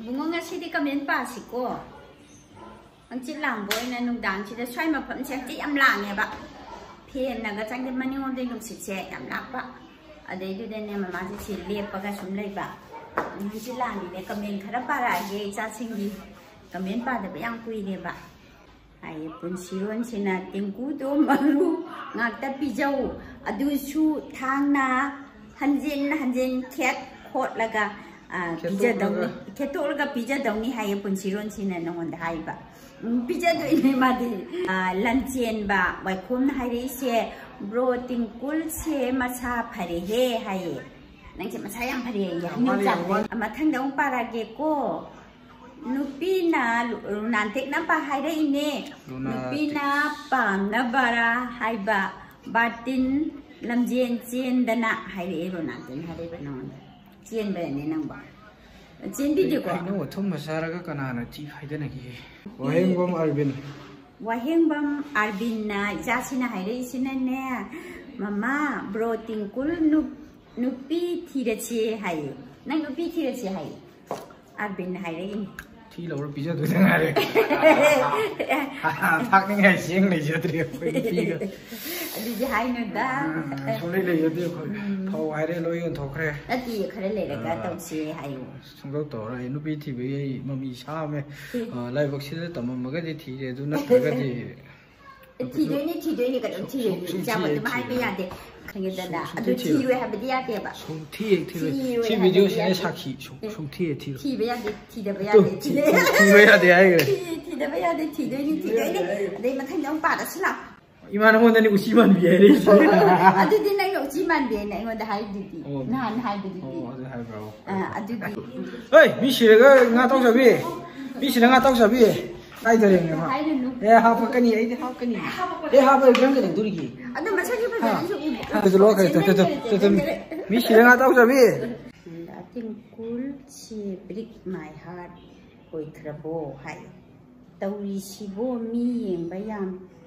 Bunga nga sidi kamen pa si ko. Ang chilang boy, na nung dang sida sway mapam siya ti am lang ya ba. Phiền là cái tranh cái mani ngon đây nung xịt xe cảm lạc ba. Ở đây tôi đây nè mà má sẽ chỉ liệp cái súng lấy ba. Nung chỉ làm đi để comment khá ba ra ghê cha sinh đi. Comment ba để bị ăn quy đi ba. Ai pun siron sina tingku do malu ngakta pijau adu su thang na hanjin hanjin khet khot laga pizza dong khet to laga pizza dong ni hai pun siron sina nongon hai ba pizza do ini madi lanchen ba wai khum hai ri se bro tingkul se macha phare he hai nang che macha yang phare ya ni jang ama thang dong para ge ko nupi na nantek na pa hai dai ne nupi na pam na bara hai ba batin lamjen chen dana hai re ro na tin hai re ba non chen ba ne nang ba chen bi de ko no thum ma sara ga kana na chi hai dana ki waheng bom arbin waheng bam arbin na ja sina hai re sina ne mama bro tingkul nup nupi thira che hai nang nupi thira che hai arbin hai re thi lâu rồi bây giờ tôi đang giờ đi đi hai nữa đó xong đây là giờ tôi phải thâu hai đây lôi con thâu khe đó thì khởi lấy là cái tàu xe hay xong đâu tổ này nó bị thì bị mà bị sao mẹ lại bác sĩ tầm mà cái gì thì tôi nó cái gì thì đấy thì đấy nhỉ cái thì đấy chả mà tụi hai bây giờ thì cái đó à tôi thì rồi hay bây giờ thì bà xong thì thì thì video sẽ sát khí xong xong thì thì thì bây giờ thì thì đấy bây giờ thì thì bây giờ thì ai thì thì đấy bây giờ thì thì đấy nhỉ thì đấy đấy đấy mà thành ông bà đã xin lắm Imana mo tani usiman biere. Adu di nang usiman biere nang mo dahay di di. Nahan hay di di. Oh, adu hay bro. Ah, adu di. Hey, mi shire ga nga tong sabi. Mi shire nga tong sabi. Ay dare nga ma. Eh ha pa kani ay de ha kani. Eh ha pa gang kani duri gi. Adu ma sa gi pa dani so. Tu lo ka tu tu tu tu. Mi shire nga tong sabi. Nothing cool she break my heart. Oi trabo hai. Tauri shibo mi yeng ba yam.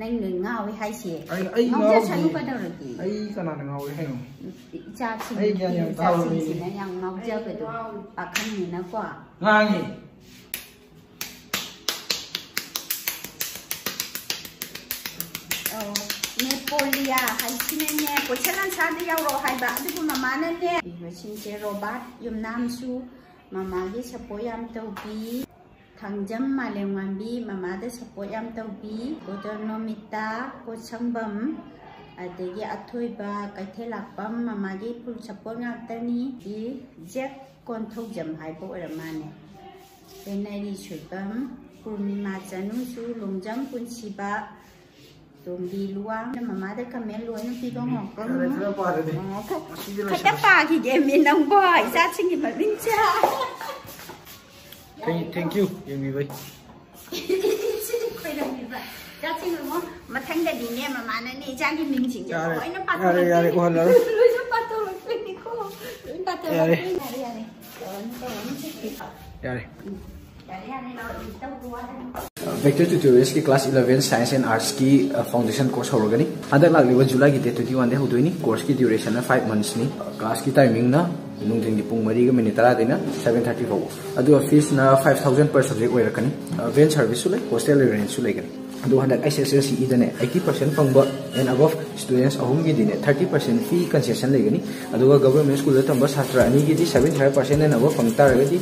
na ni ni nang de na ni ha ni Dani ai ai chắn có đâu được gì. ai nào ngao hay không Cha xin Ai nhà cha tao xin đi. xin nó nhang ngao chơi cái đồ. Bà không nhìn nó quả. ngang Ờ, Nepolia hay xin nè, có chắc là sao đi đâu rồi hay bà đi cùng mama nè nè. Mà xin chế robot yum nam su mama cái support yam tàu bi. Thangjam Malengwambi mamada support yam tawbi Dr. Nomita Pochambam adagi athoiba kaithelakpam mamagi full support ngaktani di Jack Konthojam haibo oramane Benari Suibam Purnima Chanu su Longjam Punsiba Tumbi luang mamada kamen luang nu pi dong ngok ko Kata pa ki ge min nang boy sa chingi ma bin cha thank thank you em đi vậy Cha xin rồi mo, mà thanh đại đi nè mà mà nó nè cha cái mình chỉnh cho Yare, hỏi nó bắt yare, yare, ko hala. Lui nó bắt tôi là quên đi cô. Lui bắt tôi là Yare. quên thank you yummy भाई ꯃꯊꯪꯗꯗꯤꯅꯦ ꯃꯃꯥꯅꯅꯦ ꯏꯆꯥꯒꯤ ꯃꯤꯡꯁꯤꯡꯁꯦ ꯂꯣꯏꯅ ꯄꯥꯊꯣꯔꯛꯇꯣꯏꯅꯤ ꯌꯥꯔꯦ ꯌꯥꯔꯦ ꯎꯍꯜꯂꯔꯣꯏ ꯂꯣꯏꯅ ꯄꯥꯊꯣꯔꯛꯇꯣꯏꯅꯤꯀꯣ ꯂꯣꯏꯅ ꯄꯥꯊꯣꯔꯛꯇꯣꯏꯅꯤ ꯌꯥꯔꯦ ꯌꯥꯔꯦ ꯌꯥꯔꯦ ꯚꯦꯛꯇꯔ ꯇ꯭ꯌꯨꯇꯣꯔꯤꯌꯦꯜꯁꯀꯤ ꯀ꯭ꯂꯥꯁ ꯏꯂꯚꯦꯟ ꯁꯥꯏꯟꯁ ꯑꯦꯟ ꯑꯥꯔꯠꯁꯀꯤ ꯐꯥꯎꯟꯗꯦꯁꯟ ꯀꯣꯔꯁ ꯍꯧꯔꯒꯅꯤ ꯍꯟꯗꯛ ꯂꯥꯛꯂꯤꯕ ꯖꯨꯂꯥꯏꯒꯤ ꯗꯦꯠ ꯇ꯭ꯋꯦꯟꯇꯤ ꯋꯥꯟꯗ ꯍꯧꯗꯣꯏꯅꯤ ꯀꯣꯔꯁꯀꯤ ꯗ꯭ꯌꯨꯔꯦꯁꯟꯅ ꯐꯥꯏꯚ ꯃꯟꯁꯅꯤ ꯀ꯭ꯂꯥꯁꯀꯤ ꯇꯥꯏꯃꯤꯡꯅ की टाइमिंग ना नुंदिन की पुंग मरी मिनट तरा देना 7:30 फाउ अदु फीस ना 5000 पर सब्जेक्ट ओइरकनी when service Sule hostel rent सुलेगनी अदु हदक SSLC इदने 80% फंगबा एंड अबव स्टूडेंट्स अहुम की दिने 30% फी कंसेशन लेगनी अदुगा गवर्नमेंट स्कूल तंबा छात्र अनि की 75% एंड अबव फंग तारगदी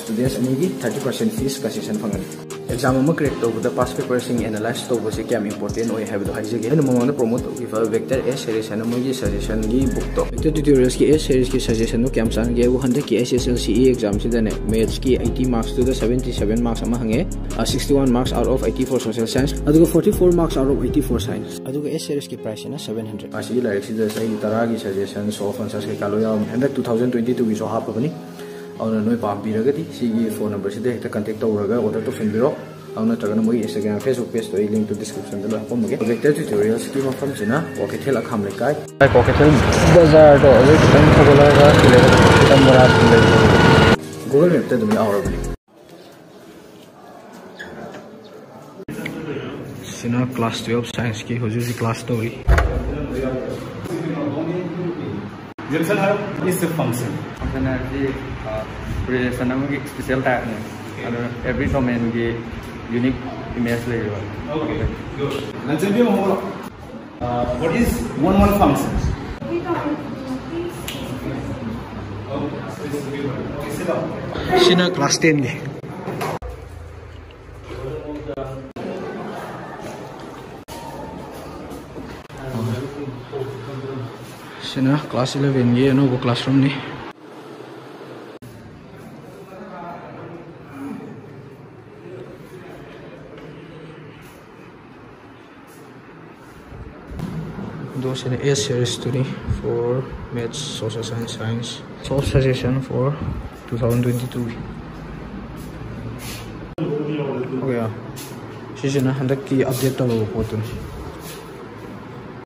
स्टूडेंट्स अनि की 30% फीस कंसेशन फंगनी ꯑꯦꯛꯖꯥꯝ ꯑꯃ ꯀ꯭ꯔꯦꯛ ꯇꯧꯕꯗ ꯄꯥꯁ ꯄꯦꯄꯔꯁꯤꯡ ꯑꯦꯅꯥꯂꯥꯏꯁ ꯇꯧꯕꯁꯤ ꯀꯌꯥꯝ ꯏꯝꯄꯣꯔꯇꯦꯟ ꯑꯣꯏ ꯍꯥꯏꯕꯗꯣ ꯍꯥꯏꯖꯒꯦ ꯑꯩꯅ ꯃꯃꯥꯡꯗ ꯄ꯭ꯔꯣꯃꯣꯠ ꯇꯧꯈꯤꯕ ꯚꯦꯛꯇꯔ ꯑꯦꯁ ꯁꯦꯔꯤꯁ ꯍꯥꯏꯅ ꯃꯣꯏꯒꯤ ꯁꯖꯦꯁꯟꯒꯤ ꯕꯨꯛꯇꯣ ꯚꯦꯛꯇꯔ ꯇ꯭ꯌꯨꯇꯣꯔꯤꯌꯜꯁꯀꯤ ꯑꯦꯁ ꯁꯦꯔꯤꯁꯀꯤ ꯁꯖꯦꯁꯟꯗꯣ ꯀꯌꯥꯝ ꯆꯥꯟꯅꯒꯦ ꯑꯩꯕꯨ ꯍꯟꯗꯛꯀꯤ ꯑꯦꯁ ꯑꯦꯁ ꯑꯦꯜ ꯁꯤ ꯏ ꯑꯦꯛꯖꯥꯝꯁꯤꯗꯅꯦ ꯃꯦꯠꯁꯀꯤ ꯑꯩꯠꯇꯤ ꯃꯥꯔꯛꯁꯇꯨꯗ ꯁꯕꯦꯟꯇꯤ ꯁꯕꯦꯟ ꯃꯥꯔꯛꯁ ꯑꯃ ꯍꯪꯉꯦ sixty one marks out of eighty for social science ꯑꯗꯨꯒ forty four marks out of eighty for science ꯑꯗꯨꯒ एस सीरीज़ की प्राइस है ना सेवन हंड्रेड अगर लाइक से अगर तरह की सजेशन सॉफ्ट आंसर्स कई का लो hundred two thousand twenty two की सो हापनी पीरगदी सिगी फोन नंबर सिदे हेक्टा कांटेक्ट तौरगा ऑर्डर तो फिनबिरो ang natraga na mo Instagram Facebook page to i-link to description dalo hapo mo vector tutorials ki mafam china Poketel akham le kai kai Poketel bazar to oi kitang thagola ga kile kitang mara le Google themselves have a function. function. Functionality relation among special type ne. Uh, every domain ge unique image le. Okay. Good. Let's see mo holo. What is one one function? a class 10. सेना class eleven ये नो वो classroom नहीं। दो सेना eight series two नहीं for maths social science science solve suggestion for 2022 okay season hundred की update तब पोतनी